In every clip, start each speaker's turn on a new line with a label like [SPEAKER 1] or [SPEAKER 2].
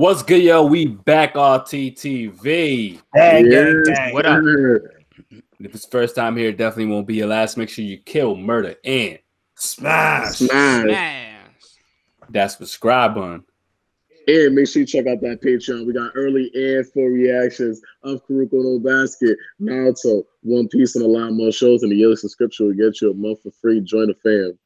[SPEAKER 1] What's good, yo? We back on TTV.
[SPEAKER 2] Hey, gang, gang.
[SPEAKER 3] What up?
[SPEAKER 1] If it's first time here, it definitely won't be your last. Make sure you kill, murder, and
[SPEAKER 2] Smash.
[SPEAKER 3] Smash.
[SPEAKER 4] Smash.
[SPEAKER 1] that's subscribe on.
[SPEAKER 3] And make sure you check out that Patreon. We got early and full reactions of Kuroko no Basket, Naruto, One Piece, and a lot more shows. And the yearly subscription will get you a month for free. Join the fam.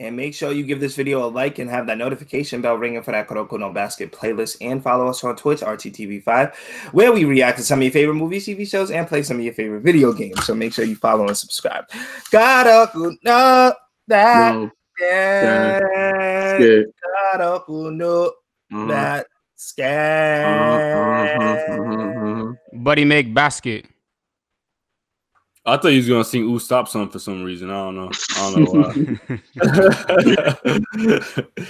[SPEAKER 2] And make sure you give this video a like and have that notification bell ringing for that Kuroko no Basket playlist. And follow us on Twitch, RTTV5, where we react to some of your favorite movies, TV shows, and play some of your favorite video games. So make sure you follow and subscribe. Kuroko no that
[SPEAKER 3] No,
[SPEAKER 2] yeah.
[SPEAKER 3] yeah.
[SPEAKER 2] No
[SPEAKER 3] Uh-huh.
[SPEAKER 2] that
[SPEAKER 3] Uh-huh, uh-huh,
[SPEAKER 2] scared.
[SPEAKER 4] Buddy make basket.
[SPEAKER 1] I thought he was gonna sing "Ooh Stop" song for some reason. I don't know. I don't know why.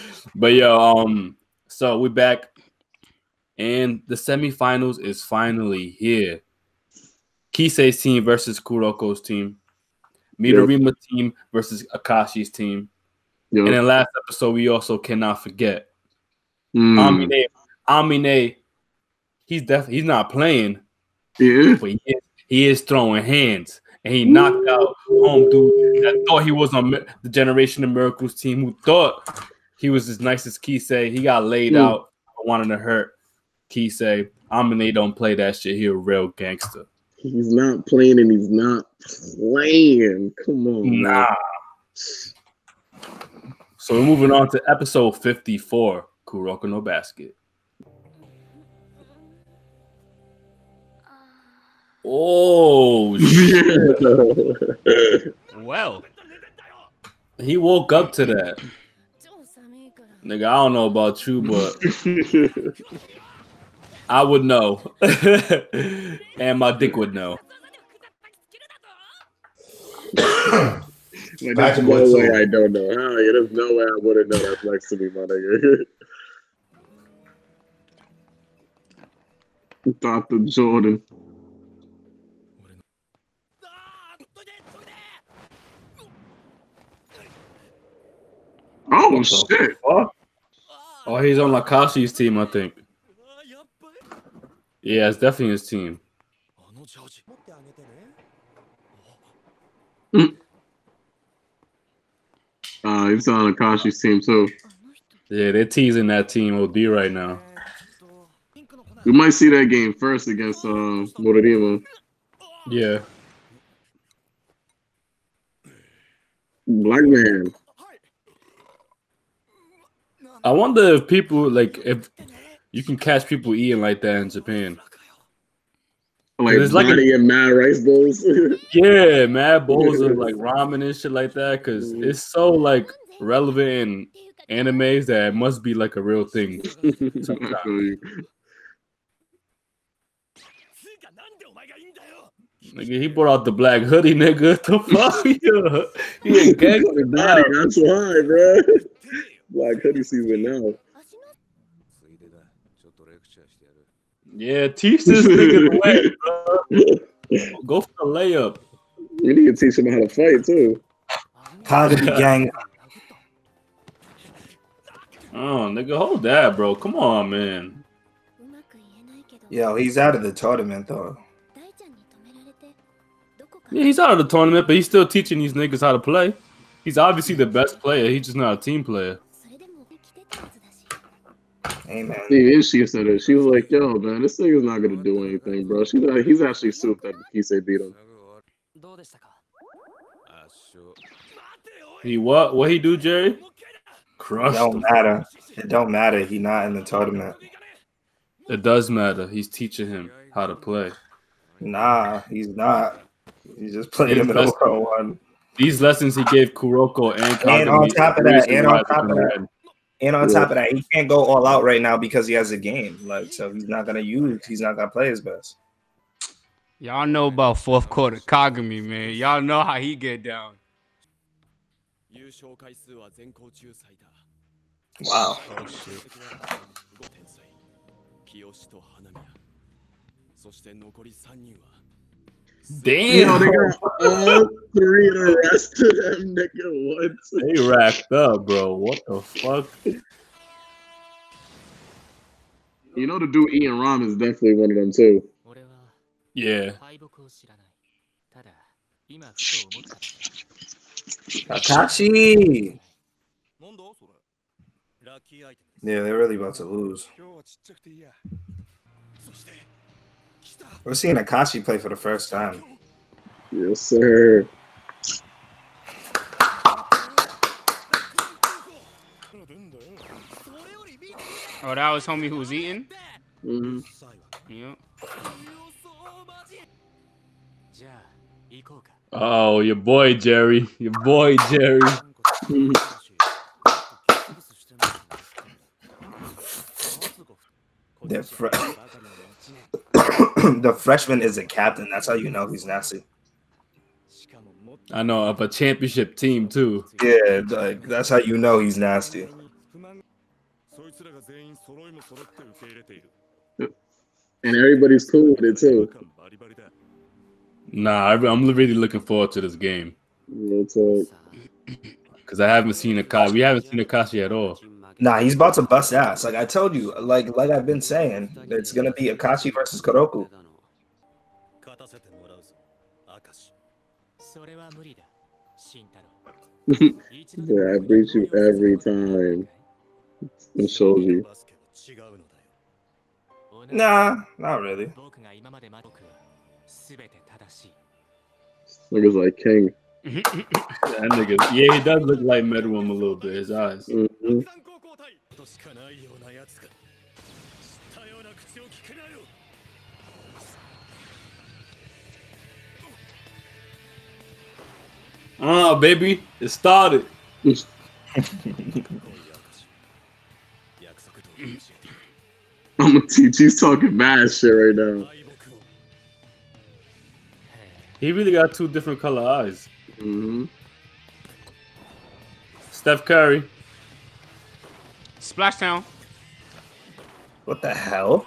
[SPEAKER 1] but yeah, um, so we're back, and the semifinals is finally here. Kise's team versus Kuroko's team, Midorima team versus Akashi's team,
[SPEAKER 3] Yo.
[SPEAKER 1] and then last episode we also cannot forget
[SPEAKER 3] Mm.
[SPEAKER 1] Aomine. Aomine, he's definitely he's not playing,
[SPEAKER 3] Yeah.
[SPEAKER 1] but he is, he is throwing hands, and he knocked out home dude that thought he was on the Generation of Miracles team, who thought he was as nice as Kise. He got laid
[SPEAKER 3] Mm.
[SPEAKER 1] out, wanting to hurt Kise. Aomine don't play that shit. He a real gangster.
[SPEAKER 3] He's not playing and he's not playing. Come on. man.
[SPEAKER 1] Nah. So we're moving on to episode 54, Kuroko no Basket. Oh, shit.
[SPEAKER 4] Well,
[SPEAKER 1] he woke up to that. Nigga, I don't know about you, but I would know. and my dick would know.
[SPEAKER 3] Like, there's no
[SPEAKER 2] Woodson.
[SPEAKER 3] way I don't know. How? Yeah, there's no way I wouldn't know that's next to me, my nigga. Dr. Jordan. Oh shit!
[SPEAKER 1] Oh, he's on Lakashi's team, I think. Yeah, it's definitely his team.
[SPEAKER 3] Uh, he's on Akashi's team too.
[SPEAKER 1] Yeah, they're teasing that team OD right now.
[SPEAKER 3] We might see that game first against uh, Midorima.
[SPEAKER 1] Yeah.
[SPEAKER 3] Black man.
[SPEAKER 1] I wonder if people like if you can catch people eating like that in Japan.
[SPEAKER 3] Like,
[SPEAKER 1] It's like a-
[SPEAKER 3] mad rice bowls.
[SPEAKER 1] Yeah, mad bowls of like ramen and shit like that, because
[SPEAKER 3] Mhm.
[SPEAKER 1] it's so like relevant in animes that it must be like a real thing.
[SPEAKER 3] I feel you.
[SPEAKER 1] Nigga, he brought out the black hoodie, nigga. The fuck? Yeah. He a gangster now.
[SPEAKER 3] Daddy, That's why, bro. Black hoodie season now.
[SPEAKER 1] Yeah, teach this nigga the way, bro. Go for the layup.
[SPEAKER 3] You need to teach him how to fight too.
[SPEAKER 2] Kagami gang.
[SPEAKER 1] Oh, nigga, hold that, bro. Come on, man.
[SPEAKER 2] Yo, he's out of the tournament though.
[SPEAKER 1] Yeah, he's out of the tournament, but he's still teaching these niggas how to play. He's obviously the best player. He's just not a team player.
[SPEAKER 2] Hey man.
[SPEAKER 3] Yeah, she said it. She was like, "Yo, man, this thing is not gonna do anything, bro." She's like, he's actually souped that Kise beat him.
[SPEAKER 1] He what? What he do, Jerry?
[SPEAKER 2] It
[SPEAKER 1] Crushed
[SPEAKER 2] don't
[SPEAKER 1] him.
[SPEAKER 2] matter. It don't matter. He not in the tournament.
[SPEAKER 1] It does matter. He's teaching him how to play.
[SPEAKER 2] Nah, he's not. He just played
[SPEAKER 1] He's
[SPEAKER 2] him in
[SPEAKER 1] best-
[SPEAKER 2] over one.
[SPEAKER 1] These lessons he gave Kuroko and
[SPEAKER 2] And on top of that, and on top of that,
[SPEAKER 1] can
[SPEAKER 2] and on
[SPEAKER 3] yeah.
[SPEAKER 2] top of that, he can't go all out right now because he has a game. Like, so he's not gonna use. He's not gonna play his best.
[SPEAKER 4] Y'all know about fourth quarter Kagami, man. Y'all know how he get down.
[SPEAKER 2] Wow.
[SPEAKER 5] Oh,
[SPEAKER 3] shit.
[SPEAKER 1] Damn.
[SPEAKER 3] You know,
[SPEAKER 1] they
[SPEAKER 3] got all three arrested them nigga
[SPEAKER 5] once.
[SPEAKER 1] They racked up, bro. What the fuck?
[SPEAKER 3] You know the dude Ian Rom is definitely one of them too.
[SPEAKER 1] Yeah.
[SPEAKER 2] Akashi. Yeah, they're really about to lose. We're seeing Akashi play for the first time.
[SPEAKER 3] Yes, sir.
[SPEAKER 4] Oh, that was homie who was eating?
[SPEAKER 5] Mm-hmm.
[SPEAKER 4] Yep.
[SPEAKER 1] Oh, your boy Jerry. Your boy Jerry.
[SPEAKER 2] They're the freshman is a captain. That's how you know he's nasty.
[SPEAKER 1] I know of a championship team too.
[SPEAKER 2] Yeah, like that's how you know he's nasty.
[SPEAKER 3] And everybody's cool with it too.
[SPEAKER 1] Nah, I'm really looking forward to this game. Because I haven't seen Akashi. We haven't seen Akashi at all.
[SPEAKER 2] Nah, he's about to bust ass. Like I told you, like like I've been saying, it's gonna be Akashi versus
[SPEAKER 6] Kuroko.
[SPEAKER 3] yeah, I beat you every time.
[SPEAKER 6] And Shoji.
[SPEAKER 2] Nah, not really.
[SPEAKER 3] Nigga's like king.
[SPEAKER 1] that nigga, yeah, he does look like Medwin a little bit. His eyes.
[SPEAKER 3] Mm -hmm.
[SPEAKER 5] 三高校対としかないようなやつが知ったような口を聞くなよ
[SPEAKER 1] Ah, baby, it started.
[SPEAKER 5] 来い明石約束通り教えて
[SPEAKER 3] I'm gonna teach. He's talking mad shit right now.
[SPEAKER 5] 敗北を
[SPEAKER 1] He really got two different color eyes.
[SPEAKER 3] hmm
[SPEAKER 1] Steph Curry.
[SPEAKER 4] Splashdown.
[SPEAKER 2] What the hell?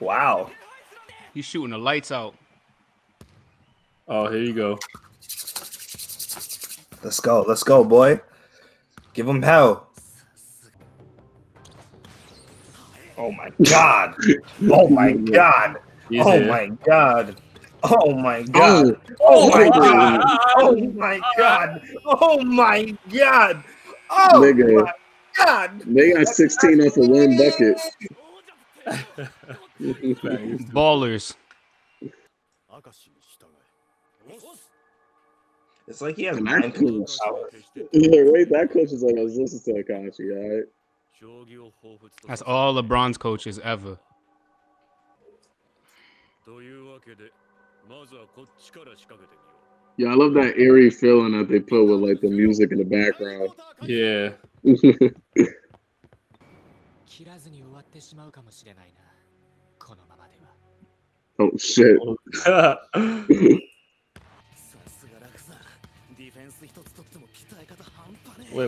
[SPEAKER 2] Wow.
[SPEAKER 4] He's shooting the lights out.
[SPEAKER 1] Oh, here you go.
[SPEAKER 2] Let's go. Let's go, boy. Give him hell. Oh my god. Oh my god.
[SPEAKER 1] He's
[SPEAKER 2] Oh
[SPEAKER 1] here.
[SPEAKER 2] my god. Oh my oh. god.
[SPEAKER 3] Oh,
[SPEAKER 2] Oh my
[SPEAKER 3] my
[SPEAKER 2] god.
[SPEAKER 3] God.
[SPEAKER 2] Oh my god. Oh my god. Oh my god. God.
[SPEAKER 3] They got 16 off of one bucket.
[SPEAKER 4] Ballers.
[SPEAKER 2] It's like he has nine
[SPEAKER 3] coach. Yeah, right. That coach is like, I was listening to Akashi, all right?
[SPEAKER 4] That's all LeBron's coaches ever.
[SPEAKER 3] Yeah, I love that eerie feeling that they put with like the music in the background.
[SPEAKER 1] Yeah.
[SPEAKER 6] 切らずに終わってしまうかもしれないな。このままでは。
[SPEAKER 3] Oh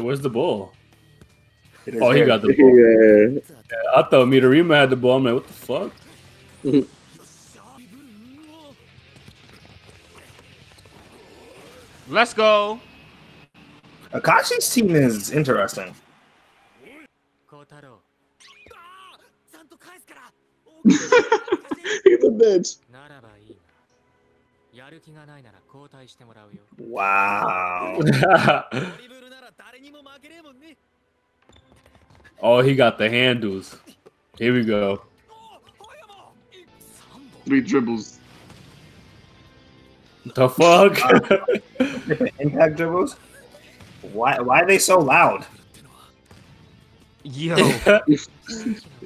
[SPEAKER 1] where's the ball? Oh, he got the ball.
[SPEAKER 3] Yeah. yeah.
[SPEAKER 1] I thought Midorima had the ball. I'm like, what the fuck?
[SPEAKER 4] Let's go.
[SPEAKER 2] Akashi's team is interesting.
[SPEAKER 3] He's a bitch.
[SPEAKER 2] Wow.
[SPEAKER 1] oh, he got the handles. Here we go.
[SPEAKER 3] Three dribbles.
[SPEAKER 1] The fuck?
[SPEAKER 2] Impact dribbles? Why why are they so loud?
[SPEAKER 4] Yo.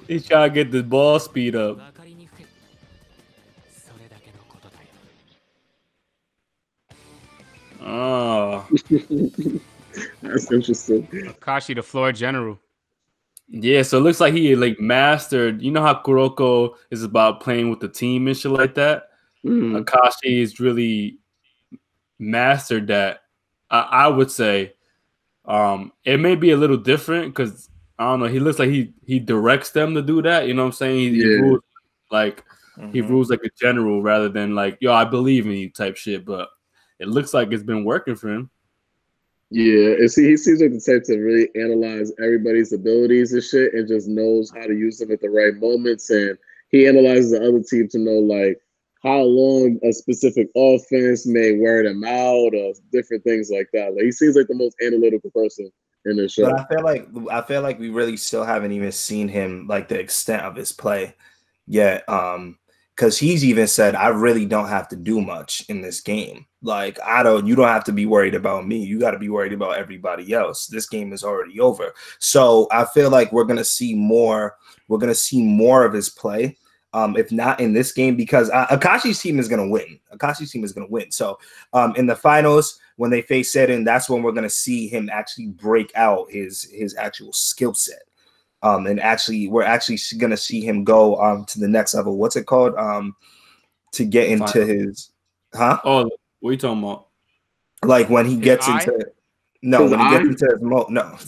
[SPEAKER 1] He's trying to get the ball speed up. Oh.
[SPEAKER 3] That's interesting.
[SPEAKER 4] Akashi, the floor general.
[SPEAKER 1] Yeah, so it looks like he like mastered. You know how Kuroko is about playing with the team and shit like that.
[SPEAKER 3] Mm.
[SPEAKER 1] Akashi is really mastered that. I, I would say um, it may be a little different because I don't know. He looks like he he directs them to do that. You know what I'm saying? He, he rules like he
[SPEAKER 2] Mhm.
[SPEAKER 1] rules like a general rather than like yo, I believe in you type shit. But it looks like it's been working for him.
[SPEAKER 3] Yeah, and see, he seems like the type to really analyze everybody's abilities and shit, and just knows how to use them at the right moments. And he analyzes the other team to know like how long a specific offense may wear them out, or different things like that. Like he seems like the most analytical person in the show.
[SPEAKER 2] But I feel like I feel like we really still haven't even seen him like the extent of his play yet. Um, because he's even said, I really don't have to do much in this game. Like, I don't, you don't have to be worried about me. You got to be worried about everybody else. This game is already over. So I feel like we're going to see more, we're going to see more of his play. Um, if not in this game, because uh, Akashi's team is going to win. Akashi's team is going to win. So um, in the finals, when they face Seirin, that's when we're going to see him actually break out his his actual skill set. Um, and actually, we're actually going to see him go um, to the next level. What's it called? Um, to get into
[SPEAKER 1] Final.
[SPEAKER 2] his, huh?
[SPEAKER 1] Oh, what are you talking about?
[SPEAKER 2] Like when he gets
[SPEAKER 4] eye?
[SPEAKER 2] into, no, when he gets
[SPEAKER 3] eye?
[SPEAKER 2] into his mo, no,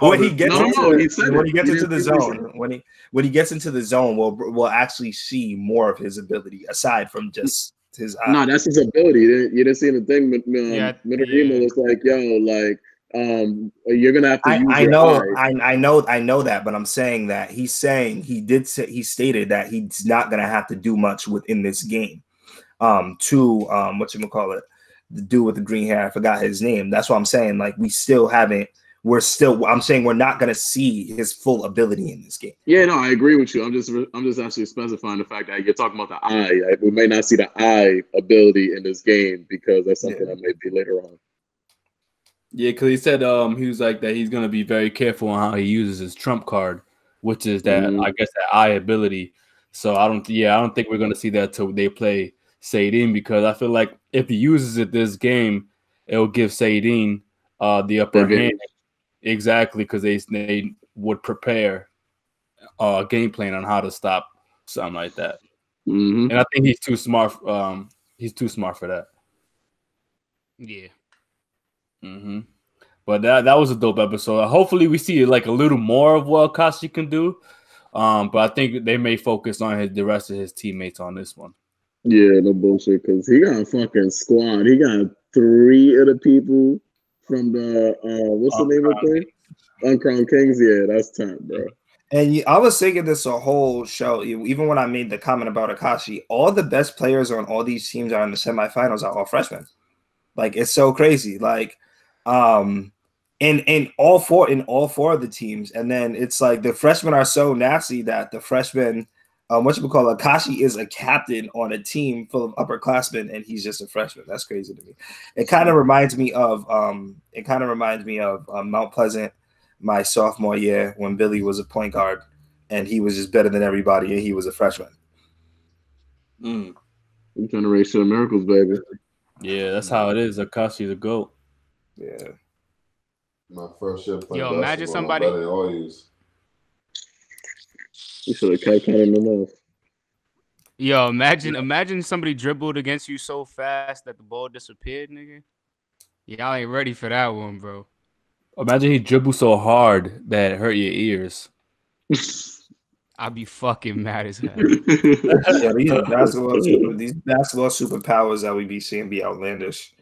[SPEAKER 2] when he gets
[SPEAKER 3] no,
[SPEAKER 2] into,
[SPEAKER 3] no, he
[SPEAKER 2] when he gets
[SPEAKER 3] He
[SPEAKER 2] into the
[SPEAKER 3] didn't- he said
[SPEAKER 2] zone, when he when he gets into the zone, we'll we'll actually see more of his ability aside from just his eye.
[SPEAKER 3] No, that's his ability. You didn't, you didn't see the thing. Um,
[SPEAKER 4] Yeah,
[SPEAKER 3] Midorima
[SPEAKER 4] yeah.
[SPEAKER 3] was like, "Yo, like, um, you're gonna have to
[SPEAKER 2] I,
[SPEAKER 3] use
[SPEAKER 2] I know. I, I know, I know that, but I'm saying that he's saying he did say he stated that he's not gonna have to do much within this game. Um, to um, what you gonna call it, the dude with the green hair, I forgot his name. That's what I'm saying. Like we still haven't. We're still. I'm saying we're not gonna see his full ability in this game.
[SPEAKER 3] Yeah, no, I agree with you. I'm just, I'm just actually specifying the fact that you're talking about the eye. Like, we may not see the eye ability in this game because that's something
[SPEAKER 2] Yeah.
[SPEAKER 3] that may be later on.
[SPEAKER 1] Yeah, because he said um he was like that he's gonna be very careful on how he uses his trump card, which is that
[SPEAKER 3] Mhm.
[SPEAKER 1] I guess that eye ability. So I don't yeah, I don't think we're gonna see that till they play Sadine because I feel like if he uses it this game, it'll give Sadine uh the upper
[SPEAKER 3] Okay.
[SPEAKER 1] hand. Exactly, because they they would prepare uh game plan on how to stop something like that.
[SPEAKER 3] Mm-hmm.
[SPEAKER 1] And I think he's too smart um he's too smart for that.
[SPEAKER 4] Yeah.
[SPEAKER 1] Mm-hmm. But that that was a dope episode. Hopefully, we see like a little more of what Akashi can do. Um, but I think they may focus on his the rest of his teammates on this one.
[SPEAKER 3] Yeah, no bullshit. Because he got a fucking squad. He got three of the people from the uh, what's the name of the thing? Uncrowned Kings. Yeah, that's time, bro.
[SPEAKER 2] And I was thinking this a whole show. Even when I made the comment about Akashi, all the best players on all these teams are in the semifinals are all freshmen. Like it's so crazy. Like, um, in in all four in all four of the teams, and then it's like the freshmen are so nasty that the freshmen, um, what you would call Akashi is a captain on a team full of upperclassmen, and he's just a freshman. That's crazy to me. It kind of reminds me of um, it kind of reminds me of um, Mount Pleasant my sophomore year when Billy was a point guard and he was just better than everybody and he was a freshman.
[SPEAKER 1] Mm.
[SPEAKER 3] Generation of miracles, baby.
[SPEAKER 1] Yeah, that's how it is. Akashi the goat.
[SPEAKER 2] Yeah.
[SPEAKER 7] My first year playing
[SPEAKER 4] Yo, imagine
[SPEAKER 7] basketball, I'm
[SPEAKER 4] somebody-
[SPEAKER 7] better than all yous.
[SPEAKER 3] You should have kept cutting them off.
[SPEAKER 4] Yo, imagine imagine somebody dribbled against you so fast that the ball disappeared, nigga. Y'all ain't ready for that one, bro.
[SPEAKER 1] Imagine he dribbled so hard that it hurt your ears.
[SPEAKER 4] I'd be fucking mad as hell.
[SPEAKER 2] Yeah, these basketball super, these basketball superpowers that we be seeing be outlandish.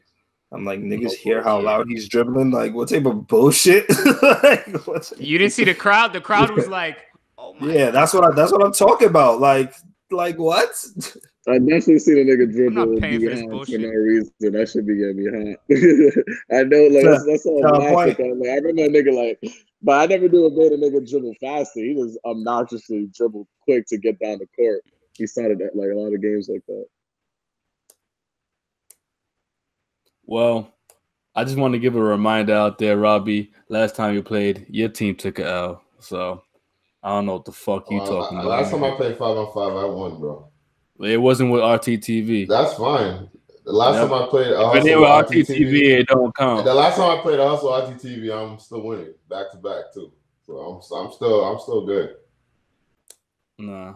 [SPEAKER 2] I'm like, niggas hear how loud he's dribbling. Like, what type of bullshit? like,
[SPEAKER 4] You didn't see the crowd? The crowd was like, "Oh my."
[SPEAKER 2] yeah, that's what I, that's what I'm talking about. Like, like what?
[SPEAKER 3] I definitely see the nigga
[SPEAKER 4] not
[SPEAKER 3] dribble
[SPEAKER 4] paying for
[SPEAKER 3] behind for no reason. That should be getting me hot. I know, like that's, that's all
[SPEAKER 2] Fair
[SPEAKER 3] I'm laughing
[SPEAKER 2] point.
[SPEAKER 3] Like, I remember a nigga like, but I never knew a made a nigga dribble faster. He just obnoxiously dribbled quick to get down the court. He started at like a lot of games like that.
[SPEAKER 1] Well, I just want to give a reminder out there, Robbie. Last time you played, your team took a L. So I don't know what the fuck you
[SPEAKER 7] Uh,
[SPEAKER 1] talking about.
[SPEAKER 7] Last time I played five on five, I won, bro.
[SPEAKER 1] it wasn't with RTTV.
[SPEAKER 7] That's fine. The last
[SPEAKER 1] Yep.
[SPEAKER 7] time I played,
[SPEAKER 1] If it
[SPEAKER 7] hustle
[SPEAKER 1] ain't with
[SPEAKER 7] with
[SPEAKER 1] RTTV, it don't count.
[SPEAKER 7] The last time I played a hustle RTTV, I'm still winning back to back too. So I'm, I'm still, I'm still good.
[SPEAKER 1] Nah.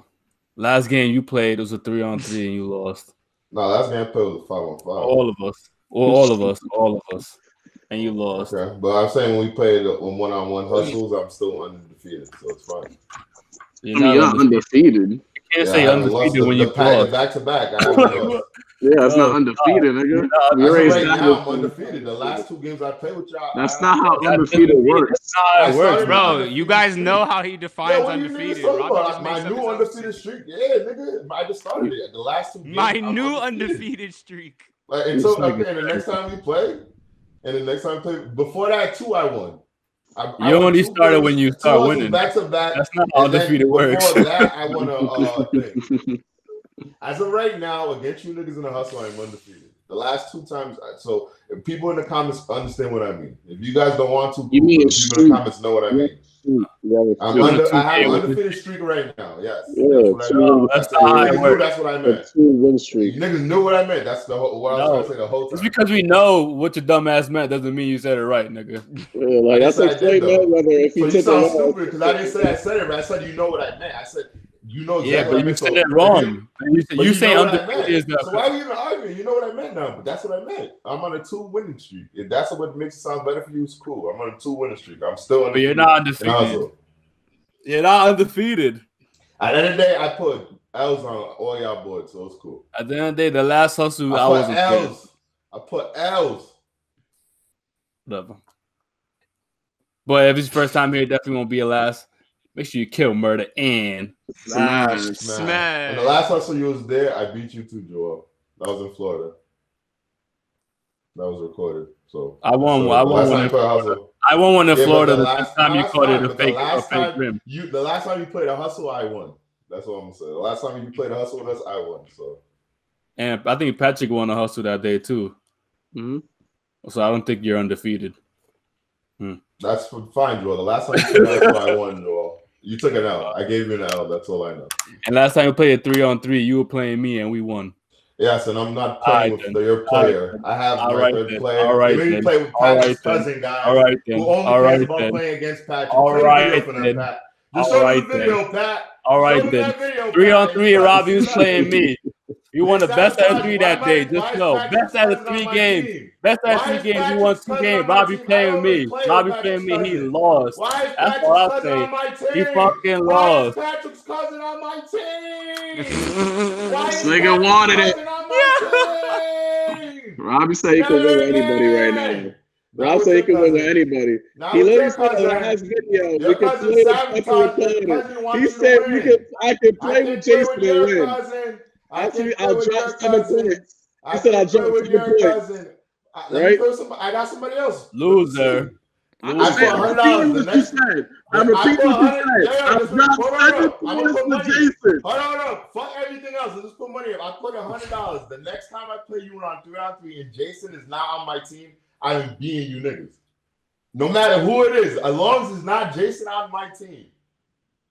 [SPEAKER 1] Last game you played was a three on three and you lost.
[SPEAKER 7] No, last game I played was five on five.
[SPEAKER 1] All of us. Well, all of us. All of us. And you lost.
[SPEAKER 7] Okay, but I'm saying when we played on one on one hustles, I'm still undefeated, so it's fine.
[SPEAKER 1] You're
[SPEAKER 3] I mean,
[SPEAKER 1] not
[SPEAKER 3] you're
[SPEAKER 1] undefeated.
[SPEAKER 3] undefeated.
[SPEAKER 1] You can't
[SPEAKER 7] Yeah,
[SPEAKER 1] say
[SPEAKER 7] I haven't
[SPEAKER 1] undefeated when
[SPEAKER 7] the
[SPEAKER 1] you
[SPEAKER 7] pack-
[SPEAKER 1] lost.
[SPEAKER 7] back to back. I haven't.
[SPEAKER 3] Yeah, that's
[SPEAKER 1] No,
[SPEAKER 3] not undefeated, nigga.
[SPEAKER 1] no,
[SPEAKER 3] We
[SPEAKER 7] As of right now, I'm undefeated. The last two games I played with y'all,
[SPEAKER 3] That's not how
[SPEAKER 1] That's
[SPEAKER 3] undefeated
[SPEAKER 1] undefeated.
[SPEAKER 3] works.
[SPEAKER 1] That's not how it works, bro.
[SPEAKER 4] Bro, you guys know how he defines
[SPEAKER 7] Yeah, what do you niggas
[SPEAKER 4] undefeated.
[SPEAKER 7] about? My new undefeated
[SPEAKER 4] shit.
[SPEAKER 7] streak. Yeah, nigga. I just started it. The last two games.
[SPEAKER 4] My
[SPEAKER 7] I'm
[SPEAKER 4] new undefeated streak.
[SPEAKER 7] Like until
[SPEAKER 3] This
[SPEAKER 7] okay, the next time we play, and the next time we play, before that too, I won. I,
[SPEAKER 1] You only started when you start winning.
[SPEAKER 7] back to back.
[SPEAKER 1] That's not how
[SPEAKER 7] and then
[SPEAKER 1] works.
[SPEAKER 7] that, I won a uh, thing. As of right now, against you niggas in the hustle, I'm undefeated. The last two times, so if people in the comments understand what I mean. If you guys don't want to,
[SPEAKER 3] You mean
[SPEAKER 7] people in the comments know what I mean.
[SPEAKER 3] Yeah,
[SPEAKER 7] I'm
[SPEAKER 1] You're on
[SPEAKER 7] under,
[SPEAKER 1] a
[SPEAKER 7] I have an undefeated streak right now. Yes.
[SPEAKER 3] Yeah,
[SPEAKER 7] that's what I
[SPEAKER 3] two-
[SPEAKER 7] meant.
[SPEAKER 1] that's
[SPEAKER 7] That's,
[SPEAKER 1] not how
[SPEAKER 7] knew that's what I
[SPEAKER 3] a
[SPEAKER 7] meant.
[SPEAKER 3] two win streak.
[SPEAKER 7] You niggas knew what I meant. That's the whole, what I was
[SPEAKER 1] No.
[SPEAKER 7] trying to say the whole
[SPEAKER 1] Just
[SPEAKER 7] time.
[SPEAKER 1] because we know what your dumb ass meant doesn't mean you said it right, nigga.
[SPEAKER 3] Yeah, like that's
[SPEAKER 7] I
[SPEAKER 3] like
[SPEAKER 7] did,
[SPEAKER 3] Floyd
[SPEAKER 7] though.
[SPEAKER 3] If
[SPEAKER 7] So
[SPEAKER 3] he
[SPEAKER 7] you sound stupid because I didn't say I said it, but I said you know what I meant. I said you know exactly
[SPEAKER 1] Yeah, but you said
[SPEAKER 7] So
[SPEAKER 1] it
[SPEAKER 7] if you-
[SPEAKER 1] wrong. You,
[SPEAKER 7] but
[SPEAKER 1] you say undefeated is the
[SPEAKER 7] So why are you even arguing? You know what I meant now, but that's what I meant. I'm on a two winning streak. If that's what makes it sound better for you, it's cool. I'm on a two winning streak. I'm still undefeated.
[SPEAKER 1] But you're not undefeated.
[SPEAKER 7] also,
[SPEAKER 1] You're not undefeated.
[SPEAKER 7] at the end of the day, I put L's on all y'all boards, so it's cool.
[SPEAKER 1] At the end of the day, the last hustle, I,
[SPEAKER 7] I
[SPEAKER 1] there.
[SPEAKER 7] L's. I put L's.
[SPEAKER 1] Whatever. But if it's your first time here, it definitely won't be a last. Make sure you kill murder and
[SPEAKER 3] Smash.
[SPEAKER 7] Smash.
[SPEAKER 4] Smash.
[SPEAKER 7] And the last hustle you was there, I beat you too, Joel. That was in Florida. That was recorded. So
[SPEAKER 1] I won.
[SPEAKER 7] so
[SPEAKER 1] I won one in
[SPEAKER 7] you played a
[SPEAKER 1] Florida. I won one in
[SPEAKER 7] Yeah,
[SPEAKER 1] Florida
[SPEAKER 7] the
[SPEAKER 1] the
[SPEAKER 7] last-
[SPEAKER 1] last time you
[SPEAKER 7] that's
[SPEAKER 1] called it a fake, a
[SPEAKER 7] last
[SPEAKER 1] fake
[SPEAKER 7] time-
[SPEAKER 1] rim.
[SPEAKER 7] you the last time you played a hustle, I won. That's what I'm gonna say. The last time you played a hustle with us, I won. So
[SPEAKER 1] And I think Patrick won a hustle that day too.
[SPEAKER 3] Mhm.
[SPEAKER 1] So I don't think you're undefeated. Hmm.
[SPEAKER 7] that's fine, Joel. The last time you played a hustle, I won, Joel. You took an L. I gave you an L. That's all I know.
[SPEAKER 1] And last time we played a three on three, you were playing me and we won.
[SPEAKER 7] Yes, and I'm not playing
[SPEAKER 1] right,
[SPEAKER 7] with
[SPEAKER 1] then.
[SPEAKER 7] your
[SPEAKER 1] right,
[SPEAKER 7] player.
[SPEAKER 1] then.
[SPEAKER 7] I have
[SPEAKER 1] All
[SPEAKER 7] my
[SPEAKER 1] right,
[SPEAKER 7] third
[SPEAKER 1] then.
[SPEAKER 7] player.
[SPEAKER 1] All right,
[SPEAKER 7] you
[SPEAKER 1] then.
[SPEAKER 7] play with
[SPEAKER 1] All right,
[SPEAKER 7] Patrick's
[SPEAKER 1] then.
[SPEAKER 7] cousin, guys.
[SPEAKER 1] All right then.
[SPEAKER 7] Who only
[SPEAKER 1] All right
[SPEAKER 7] about
[SPEAKER 1] then.
[SPEAKER 7] playing against Patrick.
[SPEAKER 1] All
[SPEAKER 7] Play the
[SPEAKER 1] right
[SPEAKER 7] them,
[SPEAKER 1] then.
[SPEAKER 7] Pat. Just
[SPEAKER 1] All
[SPEAKER 7] show
[SPEAKER 1] right
[SPEAKER 7] the video, Pat.
[SPEAKER 1] All right then.
[SPEAKER 7] video,
[SPEAKER 1] Three
[SPEAKER 7] Pat.
[SPEAKER 1] on three,
[SPEAKER 7] It's
[SPEAKER 1] Robbie was
[SPEAKER 7] not-
[SPEAKER 1] playing me. You won the best out of three that
[SPEAKER 7] am
[SPEAKER 1] day. Just
[SPEAKER 7] is
[SPEAKER 1] know. Best out of three games.
[SPEAKER 7] team?
[SPEAKER 1] Best out of three games. You won two games.
[SPEAKER 7] on my
[SPEAKER 1] Robbie
[SPEAKER 7] team? I
[SPEAKER 1] playing me.
[SPEAKER 7] play with
[SPEAKER 1] Robbie
[SPEAKER 7] Patrick's
[SPEAKER 1] playing me. He lost.
[SPEAKER 7] Why is
[SPEAKER 1] That's
[SPEAKER 7] Patrick's
[SPEAKER 1] all I'll say.
[SPEAKER 7] on my team?
[SPEAKER 1] He fucking
[SPEAKER 7] Why is
[SPEAKER 1] lost.
[SPEAKER 7] Patrick's cousin on my team?
[SPEAKER 3] This nigga wanted it.
[SPEAKER 7] cousin on my team?
[SPEAKER 3] Robbie said he could win with anybody right now. Rob said he could win with anybody.
[SPEAKER 7] Now
[SPEAKER 3] He
[SPEAKER 7] with
[SPEAKER 3] literally
[SPEAKER 7] your
[SPEAKER 3] said in the last video,
[SPEAKER 7] your
[SPEAKER 3] we can
[SPEAKER 7] cousin
[SPEAKER 3] play the fucking
[SPEAKER 7] sabotaged your
[SPEAKER 3] recording.
[SPEAKER 7] cousin wants
[SPEAKER 3] He said we
[SPEAKER 7] win.
[SPEAKER 3] could, I could
[SPEAKER 7] I
[SPEAKER 3] play
[SPEAKER 7] can
[SPEAKER 3] with
[SPEAKER 7] play
[SPEAKER 3] Jason
[SPEAKER 7] with your
[SPEAKER 3] and win.
[SPEAKER 7] Cousin. I
[SPEAKER 3] Actually,
[SPEAKER 7] can
[SPEAKER 3] I'll drop
[SPEAKER 7] your
[SPEAKER 3] seven
[SPEAKER 7] cousin.
[SPEAKER 3] points.
[SPEAKER 7] I
[SPEAKER 3] He said I'll drop
[SPEAKER 7] with
[SPEAKER 3] seven points.
[SPEAKER 7] cousin. I,
[SPEAKER 3] Right?
[SPEAKER 7] play some, I got somebody else.
[SPEAKER 1] Loser.
[SPEAKER 3] I'm
[SPEAKER 7] I
[SPEAKER 3] saying,
[SPEAKER 7] put
[SPEAKER 3] I'm
[SPEAKER 7] $100
[SPEAKER 3] repeating what you
[SPEAKER 7] next-
[SPEAKER 3] said. I'm repeating
[SPEAKER 7] put
[SPEAKER 3] what you
[SPEAKER 7] 100
[SPEAKER 3] said.
[SPEAKER 7] yeah,
[SPEAKER 3] I've
[SPEAKER 7] just-
[SPEAKER 3] dropped
[SPEAKER 7] hold on,
[SPEAKER 3] seven
[SPEAKER 7] hold on. I'm
[SPEAKER 3] points
[SPEAKER 7] gonna
[SPEAKER 3] for
[SPEAKER 7] money.
[SPEAKER 3] Jason.
[SPEAKER 7] Hold on, hold on. Fuck everything else. Let's just put money up. I put a hundred dollars. The next time I play you on three on three and Jason is not on my team, I am beating you niggas. No matter who it is, as long as it's not Jason on my team,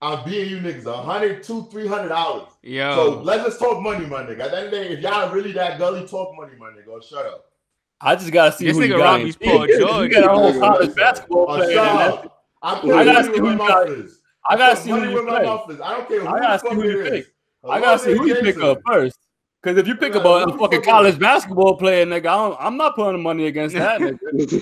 [SPEAKER 7] I'm beating you niggas. A hundred, two, three hundred dollars.
[SPEAKER 4] Yo.
[SPEAKER 7] So let's just talk money, my nigga. At the end of the day, if y'all really that gully, talk money, my nigga. Or shut up.
[SPEAKER 1] I just gotta see
[SPEAKER 4] This
[SPEAKER 1] who you
[SPEAKER 4] nigga
[SPEAKER 1] got.
[SPEAKER 4] Robbie's
[SPEAKER 1] in-
[SPEAKER 4] Paul
[SPEAKER 1] You got a whole college basketball
[SPEAKER 7] Or
[SPEAKER 1] player.
[SPEAKER 7] shut up. I
[SPEAKER 1] I gotta
[SPEAKER 7] money
[SPEAKER 1] see who
[SPEAKER 7] my
[SPEAKER 1] you
[SPEAKER 7] mouth
[SPEAKER 1] got.
[SPEAKER 7] is.
[SPEAKER 1] I gotta
[SPEAKER 7] put
[SPEAKER 1] see who
[SPEAKER 7] where
[SPEAKER 1] you
[SPEAKER 7] my
[SPEAKER 1] play.
[SPEAKER 7] mouth. I don't care who
[SPEAKER 1] I gotta see who you pick. I gotta
[SPEAKER 7] as
[SPEAKER 1] see who you pick up first. Because if you pick
[SPEAKER 7] Yeah,
[SPEAKER 1] up a, a fucking college
[SPEAKER 7] is-
[SPEAKER 1] basketball player, nigga, I don't, I'm not putting money against that nigga.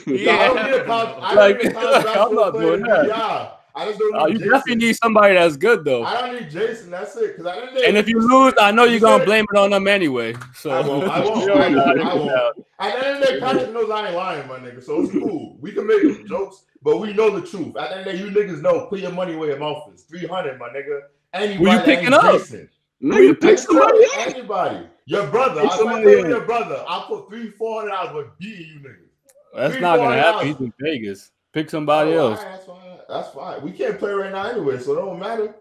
[SPEAKER 7] Yeah, I don't
[SPEAKER 4] Yeah.
[SPEAKER 7] need a college. I
[SPEAKER 1] Like,
[SPEAKER 7] don't need a college
[SPEAKER 1] I'm not doing that.
[SPEAKER 7] be y'all. I just don't
[SPEAKER 1] Uh, you
[SPEAKER 7] Jason.
[SPEAKER 1] definitely need somebody that's good though.
[SPEAKER 7] I don't need Jason. That's it. Because I didn't.
[SPEAKER 1] And if you lose, I know you're gonna blame it on them anyway. So
[SPEAKER 7] I won't. I won't. I
[SPEAKER 1] already know how
[SPEAKER 7] won't. I won't. At the end of the day, Patrick knows I ain't lying, my nigga. So it's cool. We can make jokes, but we know the truth. At the end of the day, you niggas know. Put your money where your mouth is. Three hundred, my nigga. Anybody
[SPEAKER 1] Who you picking up?
[SPEAKER 7] Jason.
[SPEAKER 3] Nigga,
[SPEAKER 7] I
[SPEAKER 3] pick somebody.
[SPEAKER 7] Anybody. Your brother.
[SPEAKER 3] Pick
[SPEAKER 7] I'll
[SPEAKER 3] somebody
[SPEAKER 7] your brother. I'll put three, four hundred dollars with beating you niggas.
[SPEAKER 1] That's
[SPEAKER 7] Three,
[SPEAKER 1] not gonna happen. He's in Vegas. Pick somebody
[SPEAKER 7] Oh,
[SPEAKER 1] else.
[SPEAKER 7] alright, that's fine. We can't play right now anyway, so it don't matter.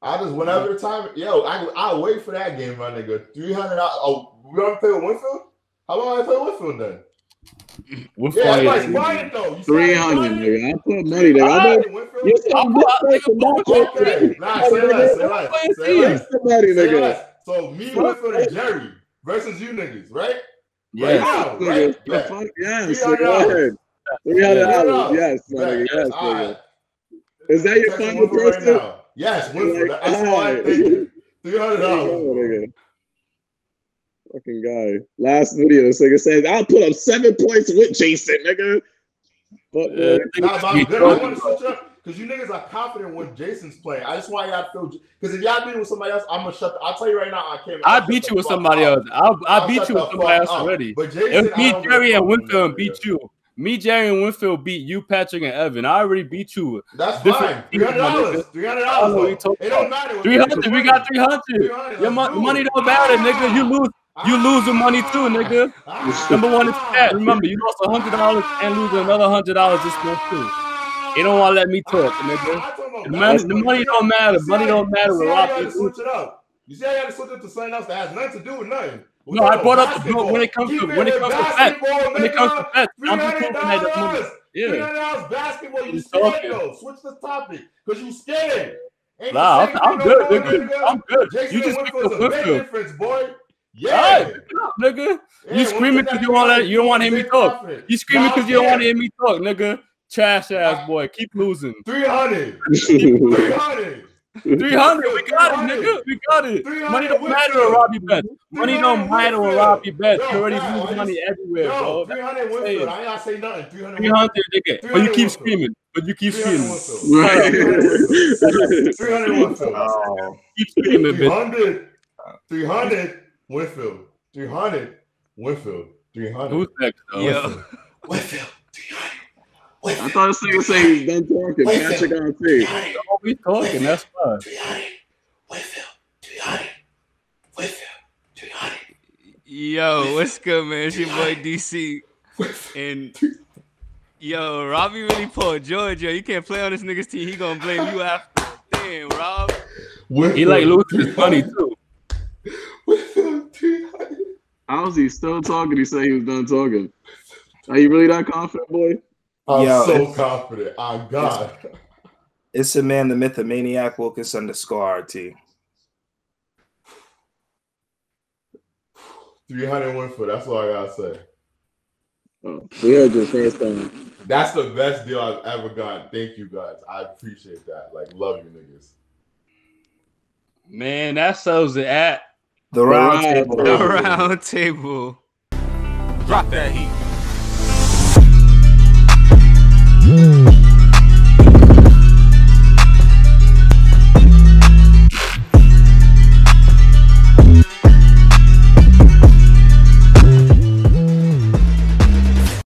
[SPEAKER 7] I just whenever the time, yo, I I'll wait for that game, my nigga. Three hundred. Oh, we gonna play with Winfield? How long I play Winfield then?
[SPEAKER 1] We're
[SPEAKER 7] Yeah,
[SPEAKER 1] funny.
[SPEAKER 7] everybody's quiet though. You
[SPEAKER 3] Three
[SPEAKER 7] sound
[SPEAKER 3] hundred,
[SPEAKER 7] quiet.
[SPEAKER 3] nigga. I put money there. I
[SPEAKER 7] Quiet,
[SPEAKER 3] know
[SPEAKER 7] Winfield.
[SPEAKER 3] you said
[SPEAKER 1] I'm
[SPEAKER 3] this
[SPEAKER 1] not-
[SPEAKER 3] person,
[SPEAKER 1] nigga,
[SPEAKER 3] that
[SPEAKER 7] Okay,
[SPEAKER 3] person.
[SPEAKER 7] nah, say less, say less,
[SPEAKER 1] Playing
[SPEAKER 7] say
[SPEAKER 1] teams.
[SPEAKER 7] less,
[SPEAKER 3] Pick somebody,
[SPEAKER 7] say
[SPEAKER 3] nigga.
[SPEAKER 7] less. So me, Winfield, and Jerry versus you niggas, right? Right
[SPEAKER 1] Yes.
[SPEAKER 7] now,
[SPEAKER 3] Nigga,
[SPEAKER 7] right?
[SPEAKER 3] the
[SPEAKER 7] Yeah.
[SPEAKER 3] fuck? Yes,
[SPEAKER 7] Three
[SPEAKER 3] nigga,
[SPEAKER 7] hundred
[SPEAKER 3] go
[SPEAKER 7] dollars.
[SPEAKER 3] ahead. Three hundred
[SPEAKER 7] Yeah.
[SPEAKER 3] dollars. Yes,
[SPEAKER 7] Yeah.
[SPEAKER 3] nigga. Yes,
[SPEAKER 7] All
[SPEAKER 3] nigga.
[SPEAKER 7] right.
[SPEAKER 3] Is that your
[SPEAKER 7] Texting
[SPEAKER 3] final
[SPEAKER 7] Winfield right
[SPEAKER 3] person?
[SPEAKER 7] now. Yes, Winfield.
[SPEAKER 3] Like,
[SPEAKER 7] That's all I'm
[SPEAKER 3] alright.
[SPEAKER 7] thinking. Three hundred
[SPEAKER 3] There you go,
[SPEAKER 7] dollars.
[SPEAKER 3] Fucking guy. Last video, this nigga says, I'll put up seven points with Jason, nigga. But
[SPEAKER 1] Yeah,
[SPEAKER 7] Nah, but I'm good. Want to switch up because you niggas are confident when Jason's play. I just want y'all to feel because if y'all beat with somebody else, I'm gonna shut. The, I'll tell you right now, I can't.
[SPEAKER 1] I beat you with somebody else. I I
[SPEAKER 7] I'll
[SPEAKER 1] beat you with somebody else
[SPEAKER 7] up.
[SPEAKER 1] already.
[SPEAKER 7] But Jason,
[SPEAKER 1] It was me,
[SPEAKER 7] I don't give a
[SPEAKER 1] Jerry, and
[SPEAKER 7] fuck
[SPEAKER 1] Winfield beat you. Me, Jerry, and Winfield beat you, Patrick, and Evan. I already beat you.
[SPEAKER 7] That's fine. Three hundred dollars. Three hundred
[SPEAKER 1] I don't know what
[SPEAKER 7] dollars. It don't matter.
[SPEAKER 1] Three hundred. We got three hundred.
[SPEAKER 7] 300.
[SPEAKER 1] Your mo- money don't matter, nigga. Ah. You lose. You losing money too, ah. nigga.
[SPEAKER 7] Ah.
[SPEAKER 1] Number one is fat. Remember, you lost a hundred dollars and losing another hundred dollars this month too. They don't want to let me talk, nigga. Ah, the money, the money don't matter. Money don't matter
[SPEAKER 7] You
[SPEAKER 1] with
[SPEAKER 7] see how you
[SPEAKER 1] Rob.
[SPEAKER 7] gotta switch it up. You see you got to switch it to something else that has nothing to do with nothing.
[SPEAKER 1] No, I brought up the when it comes to when it comes to bets. When it comes to bets, I'm just talking that the.
[SPEAKER 7] $300.
[SPEAKER 1] Yeah.
[SPEAKER 7] $300 basketball. You scared though. Switch the topic because you scared. Ain't
[SPEAKER 1] Nah, I'm, I'm good, nigga. I'm good.
[SPEAKER 7] Jason
[SPEAKER 1] You just
[SPEAKER 7] and
[SPEAKER 1] speak
[SPEAKER 7] Winfield's
[SPEAKER 1] to
[SPEAKER 7] a big
[SPEAKER 1] Winfield.
[SPEAKER 7] difference, boy. Yeah.
[SPEAKER 1] right, nigga.
[SPEAKER 7] Yeah,
[SPEAKER 1] You screaming because you want. You don't want to hear me talk. You screaming because you don't want to hear me talk, nigga. Trash ass boy. Keep losing.
[SPEAKER 7] 300. 300.
[SPEAKER 1] 300. We got it, nigga. We got it. Money don't matter with Robbie Bet. Money don't matter with Robbie Bet. You already
[SPEAKER 7] Pat,
[SPEAKER 1] lose money everywhere,
[SPEAKER 7] Yo,
[SPEAKER 1] bro.
[SPEAKER 7] 300 Winfield. I ain't gotta say nothing. 300
[SPEAKER 1] 300, nigga. But you keep screaming. But you keep screaming.
[SPEAKER 7] Winfield. 300 Winfield.
[SPEAKER 2] Oh,
[SPEAKER 1] Keep screaming, bitch.
[SPEAKER 7] 300. 300 Winfield. 300 Winfield. 300.
[SPEAKER 1] Who's next, though?
[SPEAKER 4] Yo,
[SPEAKER 7] Winfield. 300.
[SPEAKER 3] I thought this nigga say he's done talking. Patrick on tape.
[SPEAKER 1] Oh, we talking. That's fine.
[SPEAKER 7] 300. Winfield. 300. Winfield. 300.
[SPEAKER 4] yo, what's good, man? It's your boy DC. And yo, Robbie really pulled George. Yo, you can't play on this nigga's team. He gonna blame you after. Damn, Rob.
[SPEAKER 1] He like losing his money too.
[SPEAKER 7] Winfield. 300.
[SPEAKER 3] How's he still talking? He said he was done talking. Are you really that confident, boy?
[SPEAKER 7] I'm
[SPEAKER 2] Yo,
[SPEAKER 7] so
[SPEAKER 2] it's-
[SPEAKER 7] confident. Oh, God.
[SPEAKER 2] it's a man, the myth, the maniac, Wilkins underscore RT.
[SPEAKER 7] 300 Winfield. That's all I gotta say.
[SPEAKER 3] Oh, we heard your first time.
[SPEAKER 7] That's the best deal I've ever gotten. Thank you guys. I appreciate that. Like, love you niggas.
[SPEAKER 1] Man, that sells it at
[SPEAKER 2] The round
[SPEAKER 3] round
[SPEAKER 2] table.
[SPEAKER 4] The round table.
[SPEAKER 5] Drop that heat.